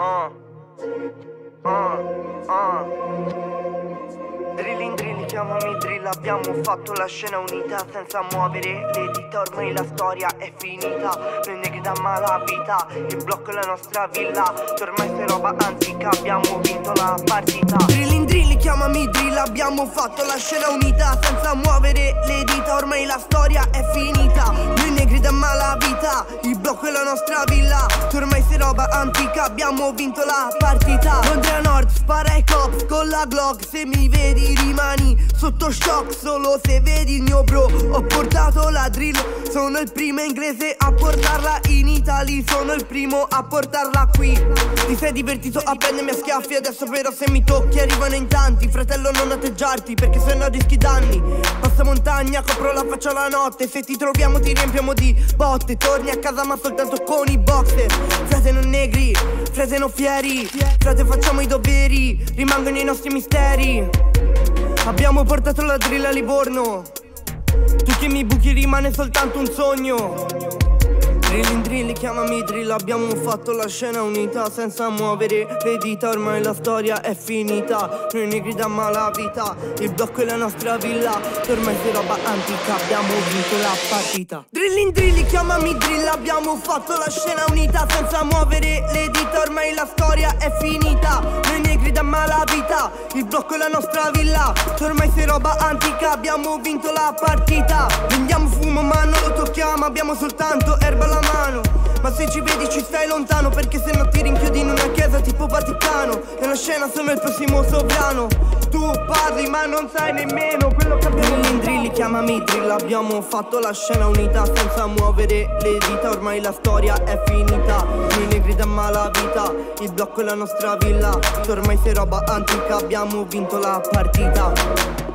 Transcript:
Uh. Uh. Uh. Drilling drill, chiamami drill, abbiamo fatto la scena unita senza muovere le dita, ormai la storia è finita, noi negri da malavita che blocco la nostra villa, tu ormai sei roba antica, abbiamo vinto la partita. Drilling drill, chiamami drill, abbiamo fatto la scena unita senza muovere le dita, ormai la storia è finita malavita Il blocco è la nostra villa. Tu ormai sei roba antica Abbiamo vinto la partita. Nord spara ai cops con la Glock. Se mi vedi rimani sotto shock. Solo se vedi il mio bro Ho portato la drill. Sono il primo inglese a portarla in Italia Sono il primo a portarla qui. Ti sei divertito a prendermi a schiaffi Adesso però se mi tocchi arrivano in tanti. Fratello non atteggiarti perché se no rischi danni. Passa montagna, copro la faccia la notte. Se ti troviamo ti riempiamo di botte. Torni a casa ma soltanto con i boxer. Frate non negri, frate non fieri. Frate facciamo i doveri, rimangono i nostri misteri. Abbiamo portato la drill a Livorno. Tu che mi buchi rimane soltanto un sogno. Drill in drill, chiamami drill Abbiamo fatto la scena unita. Senza muovere le dita Ormai la storia è finita. Noi negri da malavita Il blocco è la nostra villa. Ormai sei roba antica Abbiamo vinto la partita. Drill in drill, chiamami drill Abbiamo fatto la scena unita. Senza muovere le la storia è finita. Noi negri da malavita Il blocco è la nostra villa. Tu ormai sei roba antica. Abbiamo vinto la partita. Vendiamo fumo ma non lo tocchiamo. Abbiamo soltanto erba alla mano. Ma se ci vedi ci stai lontano. Perché se no ti rinchiudi in una chiesa tipo Vaticano. Nella scena sono il prossimo sovrano Tu parli ma non sai nemmeno quello che abbiamo Drill in drill, chiamami drill Abbiamo fatto la scena unita senza muovere le dita Ormai la storia è finita. Noi negri da malavita Il blocco è la nostra villa. Tu ormai sei roba antica Abbiamo vinto la partita